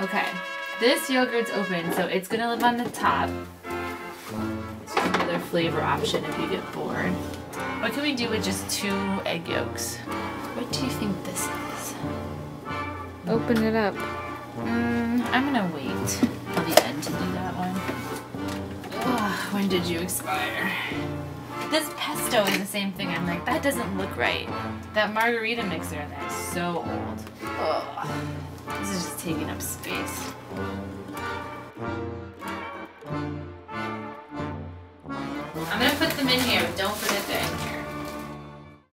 Okay, this yogurt's open, so it's gonna live on the top. It's another flavor option if you get bored. What can we do with just two egg yolks? What do you think this is? Open it up. Mm, I'm gonna wait till the end to do that one. Ugh, when did you expire? This pesto is the same thing. I'm like, that doesn't look right. That margarita mixer in there is so old. Ugh. Taking up space. I'm gonna put them in here, don't forget the egg